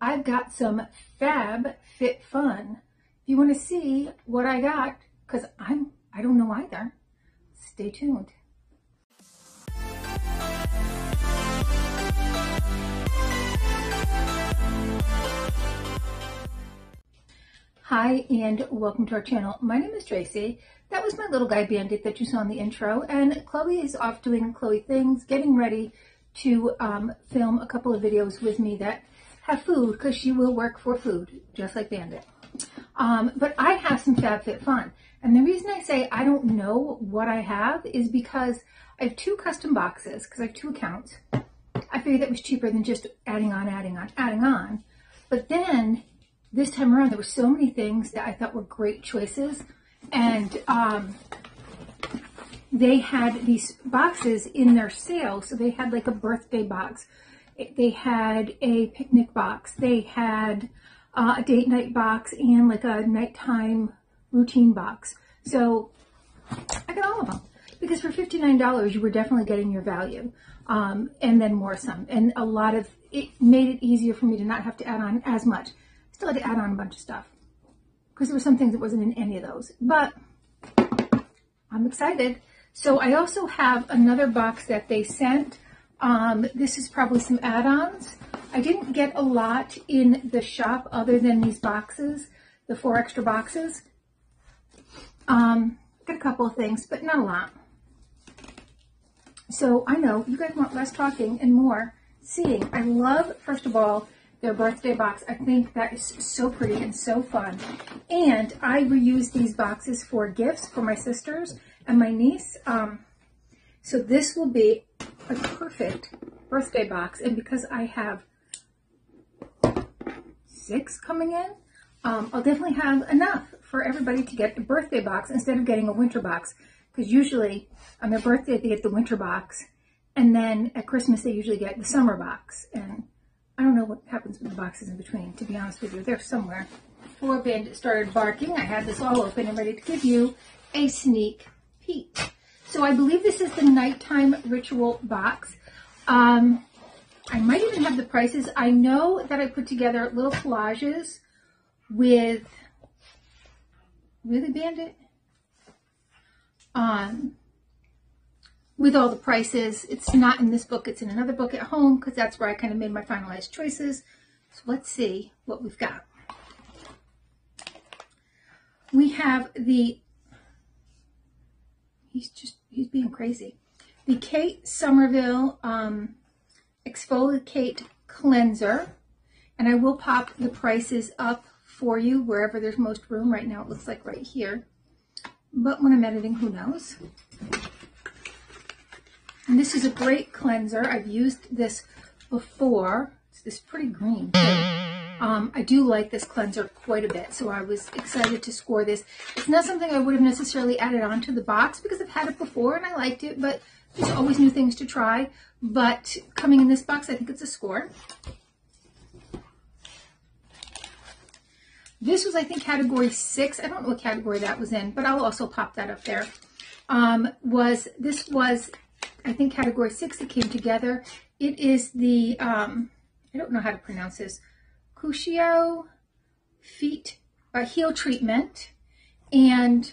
I've got some Fab Fit Fun. If you want to see what I got, because I'm I don't know either, stay tuned. Hi and welcome to our channel. My name is Tracey. That was my little guy bandit that you saw in the intro and Chloe is off doing Chloe things, getting ready to um, film a couple of videos with me that have food because she will work for food, just like Bandit. Um, but I have some FabFitFun. And the reason I say I don't know what I have is because I have two custom boxes because I have two accounts. I figured that was cheaper than just adding on, adding on, adding on. But then this time around, there were so many things that I thought were great choices. And um, they had these boxes in their sale. So they had like a birthday box. They had a picnic box. They had uh, a date night box and like a nighttime routine box. So I got all of them because for $59, you were definitely getting your value. Um, and then more some. And a lot of, it made it easier for me to not have to add on as much. Still had to add on a bunch of stuff because there were some things that wasn't in any of those. But I'm excited. So I also have another box that they sent. Um, this is probably some add-ons. I didn't get a lot in the shop other than these boxes, the four extra boxes. Um, got a couple of things, but not a lot. So I know you guys want less talking and more seeing. I love, first of all, their birthday box. I think that is so pretty and so fun. And I reuse these boxes for gifts for my sisters and my niece. Um, so this will be a perfect birthday box. And because I have six coming in, um, I'll definitely have enough for everybody to get a birthday box instead of getting a winter box. Because usually on their birthday, they get the winter box. And then at Christmas, they usually get the summer box. And I don't know what happens with the boxes in between, to be honest with you. They're somewhere. Before Bandit started barking, I had this all open and ready to give you a sneak peek. So I believe this is the nighttime ritual box. Um, I might even have the prices. I know that I put together little collages with, really Bandit? Um, with all the prices. It's not in this book, it's in another book at home because that's where I kind of made my finalized choices. So let's see what we've got. We have the, he's just, he's being crazy. The Kate Somerville um, Exfoliate Cleanser. And I will pop the prices up for you wherever there's most room. Right now it looks like right here. But when I'm editing, who knows? And this is a great cleanser. I've used this before. It's this pretty green too. Um, I do like this cleanser quite a bit, so I was excited to score this. It's not something I would have necessarily added onto the box because I've had it before and I liked it, but there's always new things to try. But coming in this box, I think it's a score. This was, I think, category six. I don't know what category that was in, but I'll also pop that up there. Um, was This was I think category six that came together. It is the, um, I don't know how to pronounce this, Cuccio Feet uh, Heel Treatment and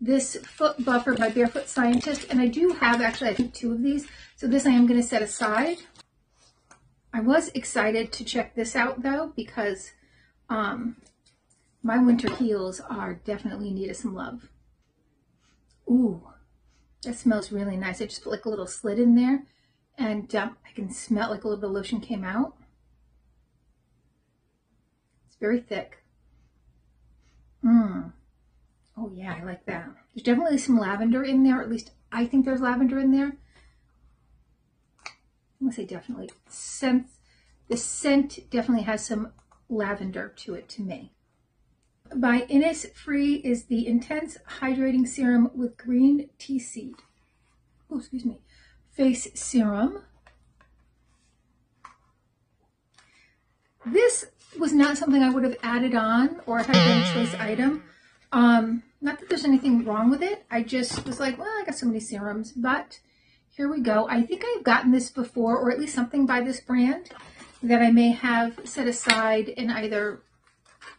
this Foot Buffer by Barefoot Scientist. And I do have actually, I think, two of these. So this I am going to set aside. I was excited to check this out though because um, my winter heels are definitely need of some love. Ooh. that smells really nice. I just put like a little slit in there and um, I can smell like a little bit of lotion came out. It's very thick. Mmm. Oh yeah, I like that. There's definitely some lavender in there, at least I think there's lavender in there. I'm gonna say definitely. Scent, the scent definitely has some lavender to it to me by Innisfree is the Intense Hydrating Serum with Green Tea Seed. Oh, excuse me. Face Serum. This was not something I would have added on or had been a choice item. Um, not that there's anything wrong with it. I just was like, well, I got so many serums, but here we go. I think I've gotten this before, or at least something by this brand. that I may have set aside and either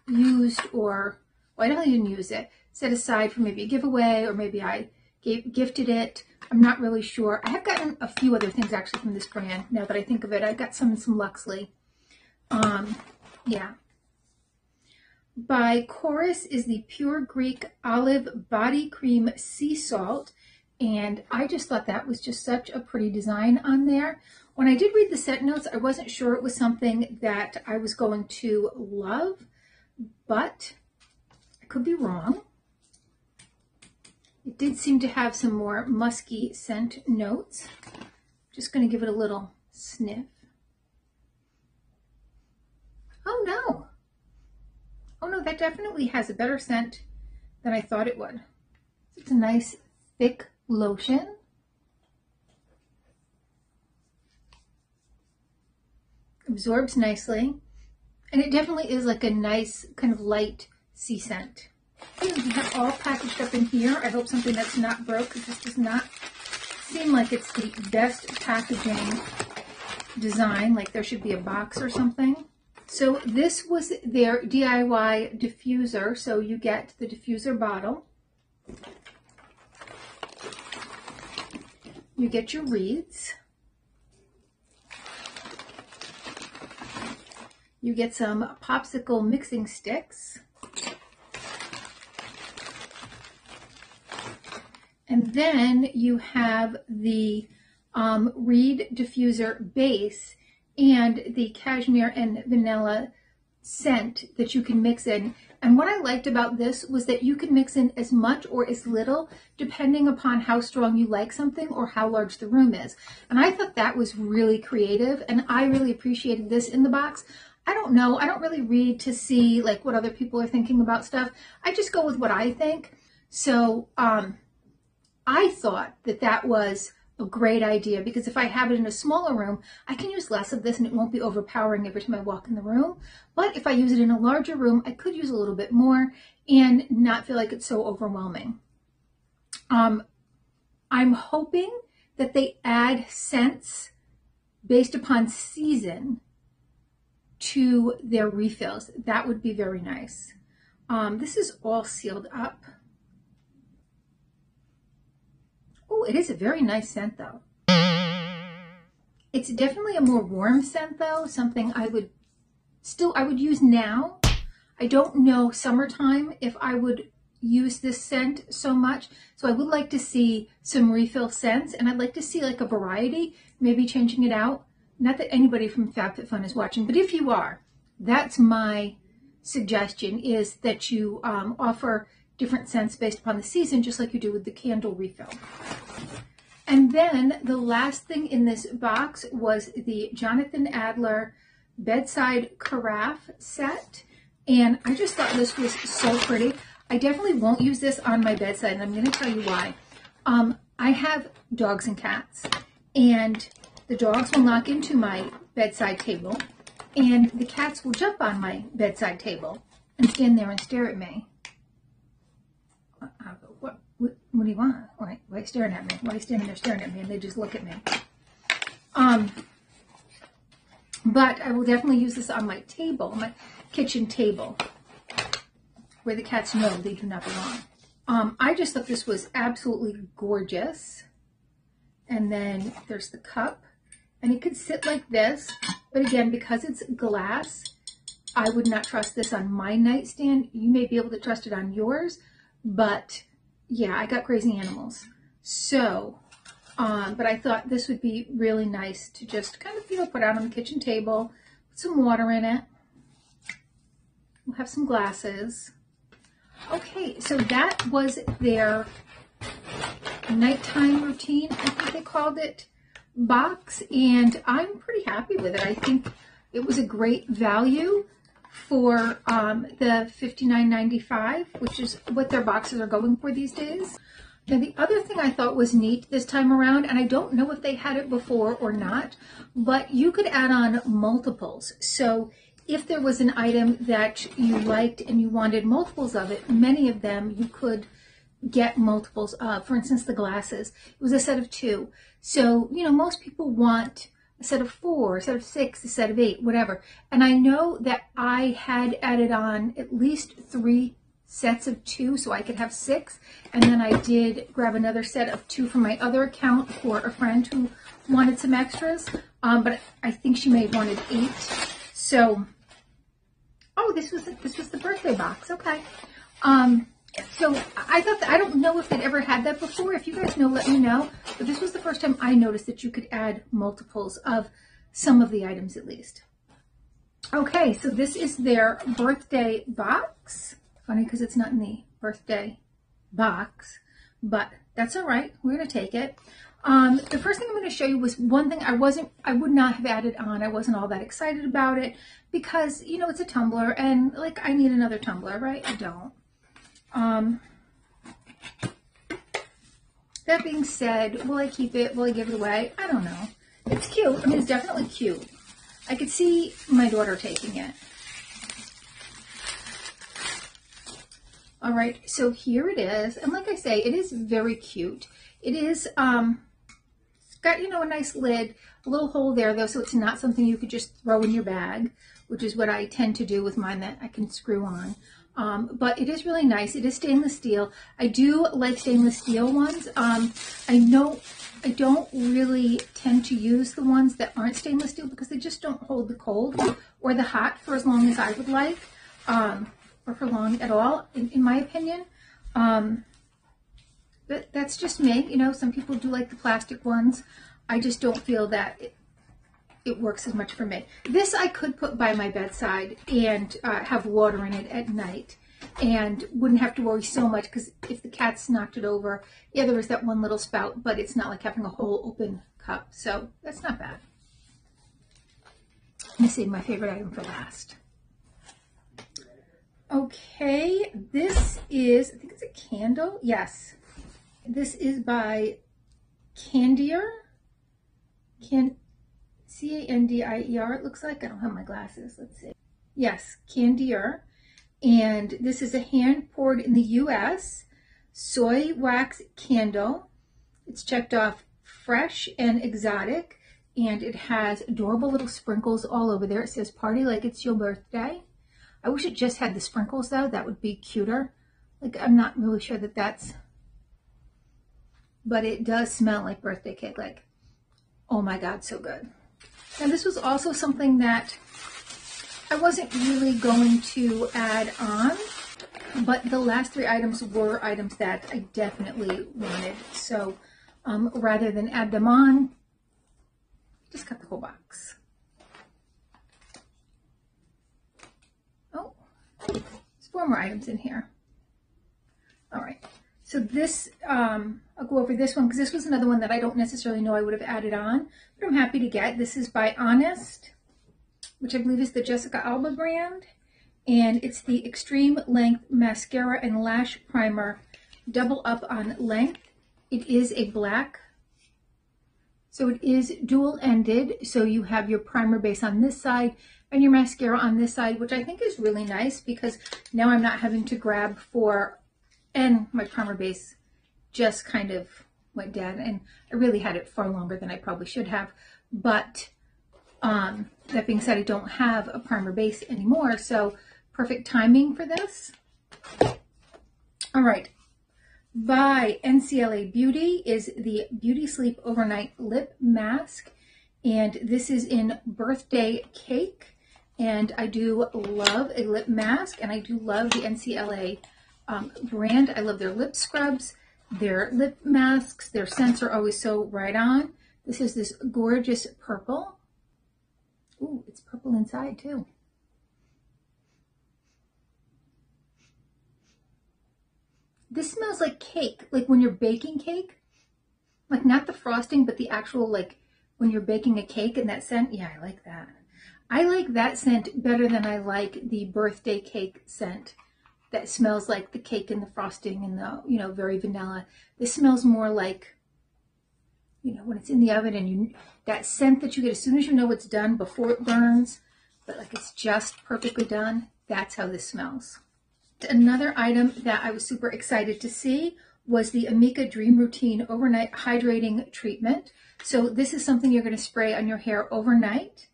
used or, well, I definitely didn't use it, set aside for maybe a giveaway or maybe I gave, gifted it. I'm not really sure. I have gotten a few other things actually from this brand now that I think of it. I got some some Luxley. Um, yeah. By Korres is the Pure Greek Olive Body Cream Sea Salt. And I just thought that was just such a pretty design on there. When I did read the set notes, I wasn't sure it was something that I was going to love, but I could be wrong. It did seem to have some more musky scent notes. Just going to give it a little sniff. Oh no. Oh no, that definitely has a better scent than I thought it would. It's a nice thick lotion. Absorbs nicely. And it definitely is like a nice kind of light sea scent. We have all packaged up in here. I hope something that's not broke this does not seem like it's the best packaging design. Like there should be a box or something. So this was their DIY diffuser. So you get the diffuser bottle. You get your reeds. You get some popsicle mixing sticks. And then you have the um, reed diffuser base and the cashmere and vanilla scent that you can mix in. And what I liked about this was that you can mix in as much or as little depending upon how strong you like something or how large the room is. And I thought that was really creative and I really appreciated this in the box. I don't know. I don't really read to see like what other people are thinking about stuff. I just go with what I think. So um, I thought that that was a great idea because if I have it in a smaller room, I can use less of this and it won't be overpowering every time I walk in the room. But if I use it in a larger room, I could use a little bit more and not feel like it's so overwhelming. Um, I'm hoping that they add scents based upon season to their refills. That would be very nice. Um, this is all sealed up. Oh, it is a very nice scent though. It's definitely a more warm scent though, something I would still, I would use now. I don't know summertime if I would use this scent so much. So I would like to see some refill scents and I'd like to see like a variety, maybe changing it out. Not that anybody from FabFitFun is watching, but if you are, that's my suggestion is that you um, offer different scents based upon the season, just like you do with the candle refill. And then the last thing in this box was the Jonathan Adler bedside carafe set. And I just thought this was so pretty. I definitely won't use this on my bedside, and I'm going to tell you why. Um, I have dogs and cats, and the dogs will knock into my bedside table, and the cats will jump on my bedside table and stand there and stare at me. What, what, what do you want? Why, why are you staring at me? Why are you standing there staring at me? And they just look at me. Um, but I will definitely use this on my table, my kitchen table, where the cats know they do not belong. Um, I just thought this was absolutely gorgeous. And then there's the cup. And it could sit like this. But again, because it's glass, I would not trust this on my nightstand. You may be able to trust it on yours. But yeah, I got crazy animals. So, um, but I thought this would be really nice to just kind of, you know, put out on the kitchen table, put some water in it. We'll have some glasses. Okay, so that was their nighttime routine, I think they called it, box, and I'm pretty happy with it. I think it was a great value for um, the $59.95, which is what their boxes are going for these days. Now, the other thing I thought was neat this time around, and I don't know if they had it before or not, but you could add on multiples. So if there was an item that you liked and you wanted multiples of it, many of them you could get multiples of. For instance, the glasses. It was a set of two. So, you know, most people want a set of four, a set of six, a set of eight, whatever. And I know that I had added on at least three sets of two so I could have six. And then I did grab another set of two from my other account for a friend who wanted some extras. Um, but I think she may have wanted eight. So, oh, this was, this was the birthday box. Okay. Um, so I thought that, I don't know if they'd ever had that before. If you guys know, let me know. But this was the first time I noticed that you could add multiples of some of the items at least. Okay, so this is their birthday box. Funny because it's not in the birthday box, but that's all right. We're going to take it. Um, the first thing I'm going to show you was one thing I wasn't, I would not have added on. I wasn't all that excited about it because, you know, it's a tumbler and like I need another tumbler, right? I don't. Um, that being said, will I keep it? Will I give it away? I don't know. It's cute. I mean, it's definitely cute. I could see my daughter taking it. All right, so here it is. And like I say, it is very cute. It is, um, got, you know, a nice lid, a little hole there though, so it's not something you could just throw in your bag, which is what I tend to do with mine that I can screw on. Um, but it is really nice. It is stainless steel. I do like stainless steel ones. Um, I know I don't really tend to use the ones that aren't stainless steel because they just don't hold the cold or the hot for as long as I would like, um, or for long at all, in, in my opinion. Um, but that's just me. You know, some people do like the plastic ones. I just don't feel that it, it works as much for me. This I could put by my bedside and uh, have water in it at night and wouldn't have to worry so much because if the cats knocked it over, yeah, there was that one little spout, but it's not like having a whole open cup. So that's not bad. Let me save my favorite item for last. Okay, this is, I think it's a candle. Yes. This is by Candier. Can C-A-N-D-I-E-R, it looks like. I don't have my glasses. Let's see. Yes, Candier. And this is a hand poured in the U.S. soy wax candle. It's checked off fresh and exotic. And it has adorable little sprinkles all over there. It says party like it's your birthday. I wish it just had the sprinkles though. That would be cuter. Like I'm not really sure that that's, but it does smell like birthday cake. Like, oh my God, so good. And this was also something that I wasn't really going to add on, but the last three items were items that I definitely wanted. So um, rather than add them on, just cut the whole box. Oh, there's four more items in here. All right. So this, um, I'll go over this one because this was another one that I don't necessarily know I would have added on, I'm happy to get. This is by Honest, which I believe is the Jessica Alba brand. And it's the Extreme Length Mascara and Lash Primer Double Up on Length. It is a black, so it is dual-ended. So you have your primer base on this side and your mascara on this side, which I think is really nice because now I'm not having to grab for and my primer base just kind of went down and I really had it far longer than I probably should have. But um, that being said I don't have a primer base anymore so perfect timing for this. All right. By NCLA Beauty is the Beauty Sleep Overnight Lip Mask and this is in Birthday Cake. And I do love a lip mask and I do love the NCLA um, brand. I love their lip scrubs, their lip masks, their scents are always so right on. This is this gorgeous purple. Ooh, it's purple inside too. This smells like cake, like when you're baking cake. Like not the frosting, but the actual like when you're baking a cake and that scent. Yeah, I like that. I like that scent better than I like the birthday cake scent that smells like the cake and the frosting and the, you know, very vanilla. This smells more like, you know, when it's in the oven and you, that scent that you get as soon as you know it's done before it burns, but like it's just perfectly done. That's how this smells. Another item that I was super excited to see was the Amika Dream Routine Overnight Hydrating Treatment. So this is something you're going to spray on your hair overnight.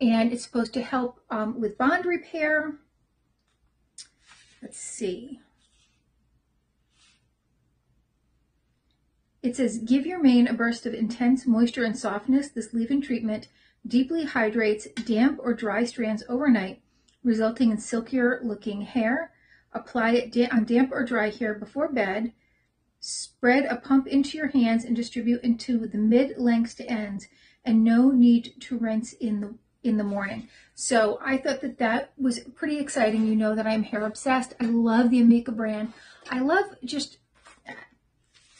And it's supposed to help um, with bond repair. Let's see. It says, give your mane a burst of intense moisture and softness. This leave-in treatment deeply hydrates damp or dry strands overnight, resulting in silkier looking hair. Apply it on damp or dry hair before bed. Spread a pump into your hands and distribute into the mid lengths to ends, and no need to rinse in the in the morning. So I thought that that was pretty exciting. You know that I'm hair obsessed. I love the Amika brand. I love just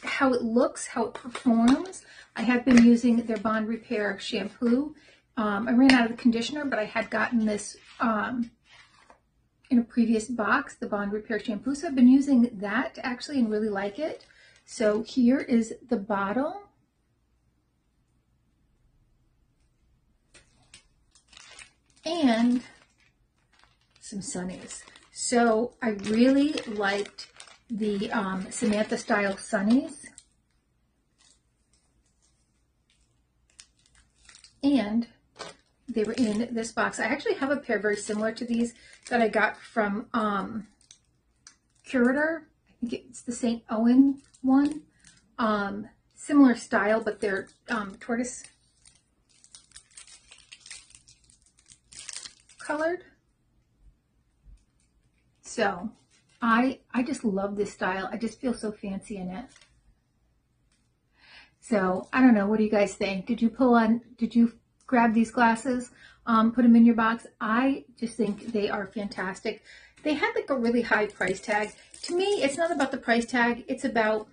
how it looks, how it performs. I have been using their Bond Repair shampoo. Um, I ran out of the conditioner, but I had gotten this um, in a previous box, the Bond Repair shampoo. So I've been using that actually and really like it. So here is the bottle. And some sunnies. So I really liked the um, Samantha Style Sunnies. And they were in this box. I actually have a pair very similar to these that I got from um, Curator. I think it's the St. Owen one. Um, similar style, but they're um, tortoise colored. So I, I just love this style. I just feel so fancy in it. So I don't know. What do you guys think? Did you pull on, did you grab these glasses, um, put them in your box? I just think they are fantastic. They had like a really high price tag. To me, it's not about the price tag. It's about,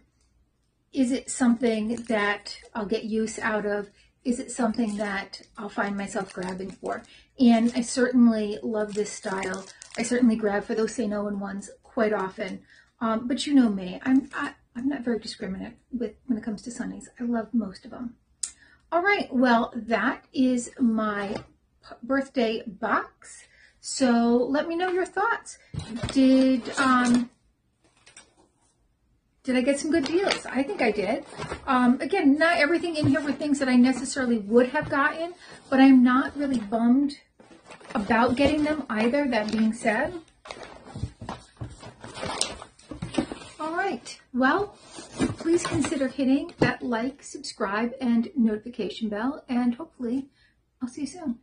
is it something that I'll get use out of? Is it something that I'll find myself grabbing for? And I certainly love this style. I certainly grab for those St. Owen ones quite often. Um, but you know me, I'm I, am i am not very discriminate with when it comes to sunnies. I love most of them. All right, well that is my birthday box. So let me know your thoughts. Did um, did I get some good deals? I think I did. Um, again, not everything in here were things that I necessarily would have gotten, but I'm not really bummed about getting them either, that being said. All right, Well, please consider hitting that like, subscribe, and notification bell, and hopefully I'll see you soon.